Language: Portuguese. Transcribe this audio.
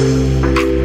Música